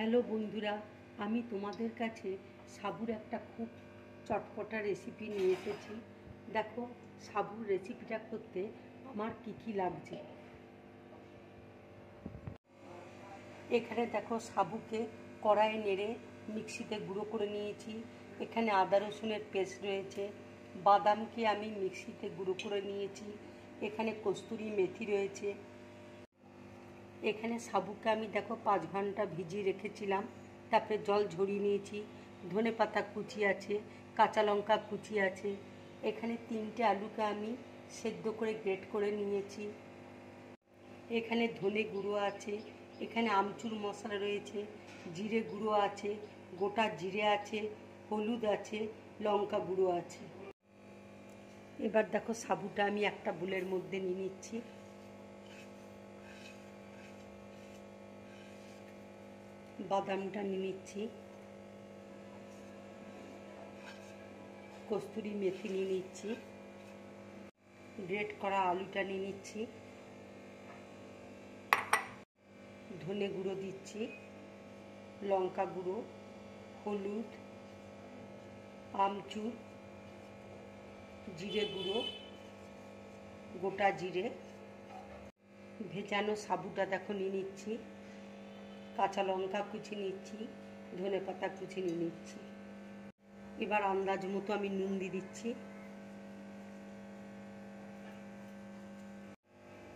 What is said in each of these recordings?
Hello বন্ধুরা, আমি তোমাদের কাছে সাবুর একটা খুব চটপটা রেসিপি নিয়ে এসেছি। দেখো, সাবুর রেসিপিটা করতে আমার কি কি লাগছে। এখানে দেখো, সাবুকে কড়াইয়ে নেড়ে মিক্সিতে গুঁড়ো করে নিয়েছি। এখানে আদা রসুনের পেস্ট রয়েছে। বাদামকে আমি মিক্সিতে গুঁড়ো করে নিয়েছি। এখানে কস্তুরি মেথি রয়েছে। এখানে সাবুকে আমি দেখো পাঁচ ঘণ্টা ভিজিয়ে রেখেছিলাম। তারপরে জল ঝরিয়ে নিয়েছি। ধনে পাতা কুচি আছে, কাঁচা লঙ্কা কুচি আছে। এখানে তিনটে আলুকে আমি সেদ্ধ করে গ্রেট করে নিয়েছি। এখানে ধনে গুঁড়ো আছে, এখানে আমচুর মশলা রয়েছে, জিরে গুঁড়ো আছে, গোটা জিরে আছে, হলুদ আছে, লঙ্কা গুঁড়ো আছে। এবার দেখো সাবুটা আমি একটা বুলের মধ্যে নিয়ে নিচ্ছি। বাদামটা নিয়ে নিচ্ছি। কস্তুরি মেথি নিয়ে নিচ্ছি। গ্রেট করা আলুটা নিয়ে নিচ্ছি। ধনে গুঁড়ো দিচ্ছি। লঙ্কা গুঁড়ো, হলুদ, আমচুর, জিরে গুঁড়ো, গোটা জিরে। ভেজানো সাবুটা দেখো নিয়ে নিচ্ছি। কাঁচা লঙ্কা কুচি নিচ্ছি, ধনে পাতা কুচি নিচ্ছি। এবার আন্দাজ মতো আমি নুন দিয়ে দিচ্ছি।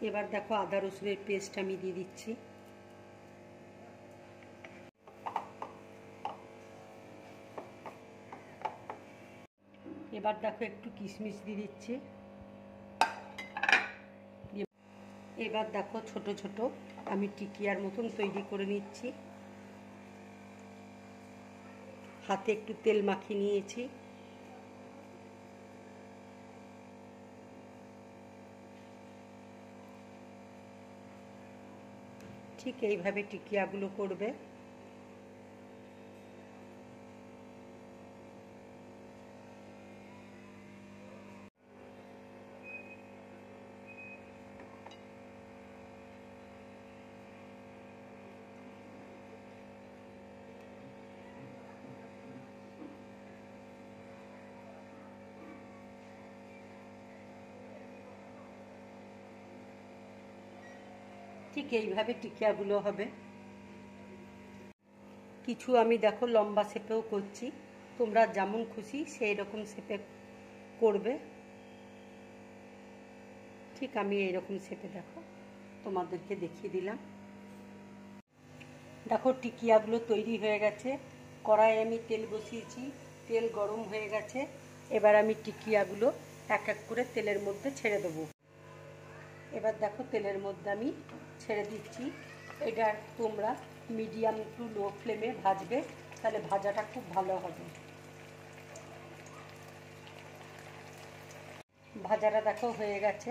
এবার দেখো আদা রসুনের পেস্ট আমি দিয়ে দিচ্ছি। এবার দেখো একটু কিশমিশ দিয়ে দিচ্ছি। এবার দেখো ছোট ছোট আমি টিকিয়ার মতন তৈরি করে নিচ্ছি। হাতে একটু তেল মাখিয়ে নিয়েছি। ঠিক এইভাবে টিকিয়াগুলো করবে। ঠিক এইভাবে টিকিয়াগুলো হবে। কিছু আমি দেখো লম্বা শেপেও করছি। তোমরা যেমন খুশি সেই রকম শেপে করবে। ঠিক আমি এইরকম শেপে দেখো, তোমাদেরকে দেখিয়ে দিলাম। দেখো টিকিয়াগুলো তৈরি হয়ে গেছে। কড়াই আমি তেল বসিয়েছি, তেল গরম হয়ে গেছে। এবার আমি টিকিয়াগুলো এক এক করে তেলের মধ্যে ছেড়ে দেবো। এবার দেখো তেলের মধ্যে আমি ছেড়ে দিচ্ছি। এটা তোমরা মিডিয়াম টু লো ফ্লেমে ভাজবে, তাহলে ভাজাটা খুব ভালো হবে। ভাজাটা দেখো হয়ে গেছে।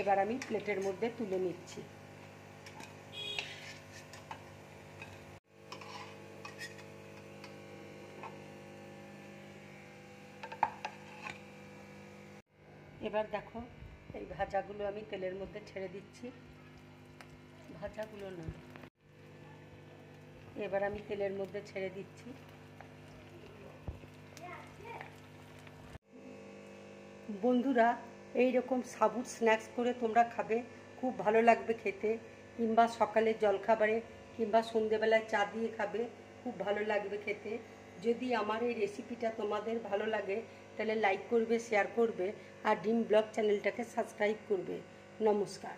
এবার আমি প্লেটের মধ্যে তুলে নিচ্ছি। এবার দেখো এই ভাজাগুলো আমি তেলের মধ্যে ছেড়ে দিচ্ছি। ভাজাগুলো না। এবার আমি তেলের মধ্যে ছেড়ে দিচ্ছি। বন্ধুরা এই রকম সাবুত স্ন্যাক্স করে তোমরা খাবে। খুব ভালো লাগবে খেতে। কিংবা সকালে জলখাবারে কিংবা সন্ধেবেলায় চা দিয়ে খাবে। খুব ভালো লাগবে খেতে। যদি আমার এই রেসিপিটা তোমাদের ভালো লাগে, তাহলে লাইক করবে শেয়ার করবে, আর ডিম ব্লগ চ্যানেলটাকে সাবস্ক্রাইব করবে। নমস্কার।